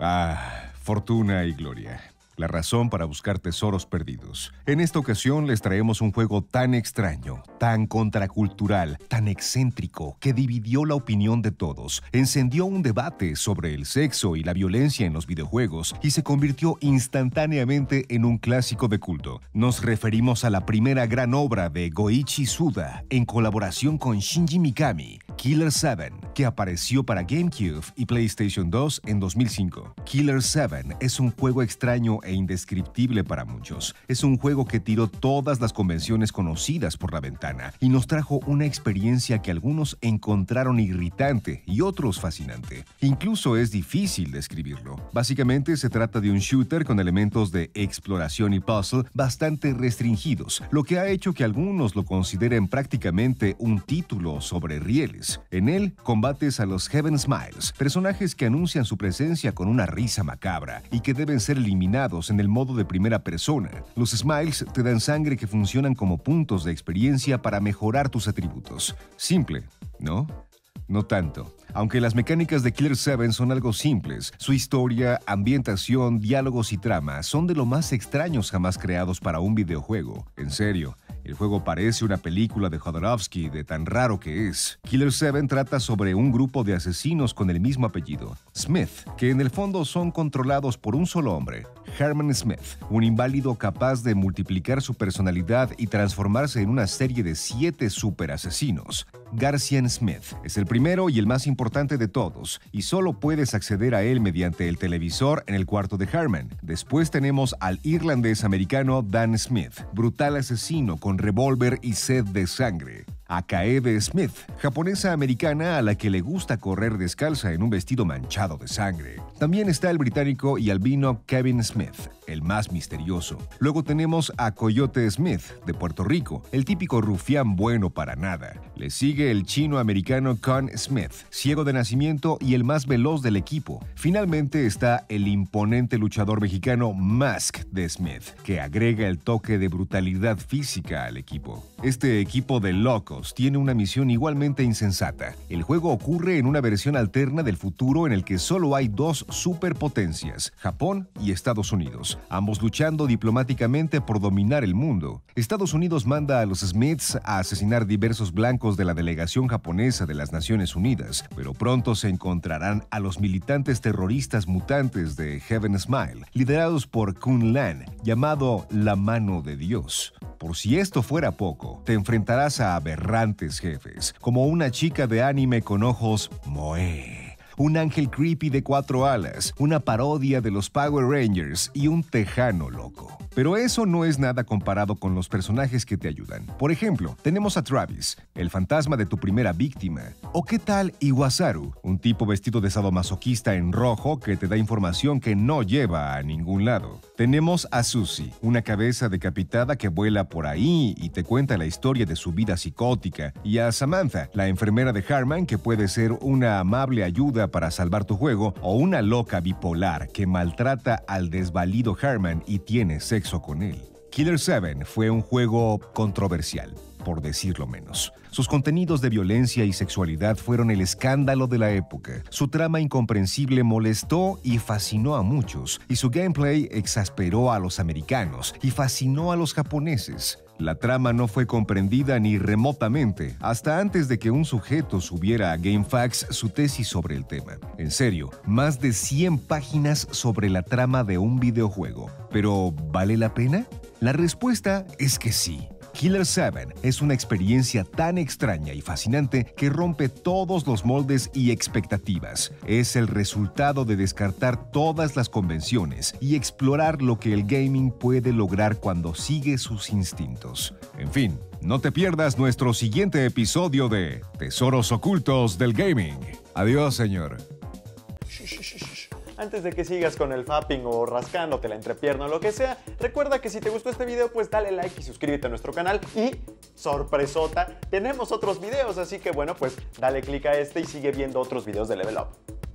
Ah, fortuna y gloria la razón para buscar tesoros perdidos. En esta ocasión les traemos un juego tan extraño, tan contracultural, tan excéntrico, que dividió la opinión de todos, encendió un debate sobre el sexo y la violencia en los videojuegos y se convirtió instantáneamente en un clásico de culto. Nos referimos a la primera gran obra de Goichi Suda en colaboración con Shinji Mikami, Killer 7, que apareció para GameCube y PlayStation 2 en 2005. Killer 7 es un juego extraño e indescriptible para muchos. Es un juego que tiró todas las convenciones conocidas por la ventana y nos trajo una experiencia que algunos encontraron irritante y otros fascinante. Incluso es difícil describirlo. Básicamente se trata de un shooter con elementos de exploración y puzzle bastante restringidos, lo que ha hecho que algunos lo consideren prácticamente un título sobre rieles. En él combates a los Heaven Smiles, personajes que anuncian su presencia con una risa macabra y que deben ser eliminados en el modo de primera persona. Los smiles te dan sangre que funcionan como puntos de experiencia para mejorar tus atributos. Simple, ¿no? No tanto. Aunque las mecánicas de Killer 7 son algo simples, su historia, ambientación, diálogos y trama son de lo más extraños jamás creados para un videojuego. En serio, el juego parece una película de Jodorowsky de tan raro que es. Killer 7 trata sobre un grupo de asesinos con el mismo apellido, Smith, que en el fondo son controlados por un solo hombre, Herman Smith, un inválido capaz de multiplicar su personalidad y transformarse en una serie de siete super asesinos. Garcian Smith es el primero y el más importante de todos, y solo puedes acceder a él mediante el televisor en el cuarto de Herman. Después tenemos al irlandés americano Dan Smith, brutal asesino con revólver y sed de sangre. Akaebe Smith, japonesa americana a la que le gusta correr descalza en un vestido manchado de sangre. También está el británico y albino Kevin Smith, el más misterioso. Luego tenemos a Coyote Smith, de Puerto Rico, el típico rufián bueno para nada. Le sigue el chino-americano Con Smith, ciego de nacimiento y el más veloz del equipo. Finalmente está el imponente luchador mexicano Mask de Smith, que agrega el toque de brutalidad física al equipo. Este equipo de locos tiene una misión igualmente insensata. El juego ocurre en una versión alterna del futuro en el que solo hay dos superpotencias, Japón y Estados Unidos, ambos luchando diplomáticamente por dominar el mundo. Estados Unidos manda a los Smiths a asesinar diversos blancos de la delegación japonesa de las Naciones Unidas, pero pronto se encontrarán a los militantes terroristas mutantes de Heaven Smile, liderados por Kun Lan, llamado la mano de Dios. Por si esto fuera poco, te enfrentarás a aberrantes jefes, como una chica de anime con ojos moe un ángel creepy de cuatro alas, una parodia de los Power Rangers y un tejano loco. Pero eso no es nada comparado con los personajes que te ayudan. Por ejemplo, tenemos a Travis, el fantasma de tu primera víctima. ¿O qué tal Iwasaru, un tipo vestido de sadomasoquista en rojo que te da información que no lleva a ningún lado? Tenemos a Susie, una cabeza decapitada que vuela por ahí y te cuenta la historia de su vida psicótica, y a Samantha, la enfermera de Harman que puede ser una amable ayuda para salvar tu juego o una loca bipolar que maltrata al desvalido Harman y tiene con él. Killer 7 fue un juego controversial, por decirlo menos. Sus contenidos de violencia y sexualidad fueron el escándalo de la época. Su trama incomprensible molestó y fascinó a muchos, y su gameplay exasperó a los americanos y fascinó a los japoneses. La trama no fue comprendida ni remotamente hasta antes de que un sujeto subiera a GameFAQs su tesis sobre el tema. En serio, más de 100 páginas sobre la trama de un videojuego. ¿Pero vale la pena? La respuesta es que sí. Killer 7 es una experiencia tan extraña y fascinante que rompe todos los moldes y expectativas. Es el resultado de descartar todas las convenciones y explorar lo que el gaming puede lograr cuando sigue sus instintos. En fin, no te pierdas nuestro siguiente episodio de Tesoros Ocultos del Gaming. Adiós, señor. Antes de que sigas con el fapping o rascándote la entrepierna o lo que sea, recuerda que si te gustó este video, pues dale like y suscríbete a nuestro canal. Y, sorpresota, tenemos otros videos, así que bueno, pues dale click a este y sigue viendo otros videos de Level Up.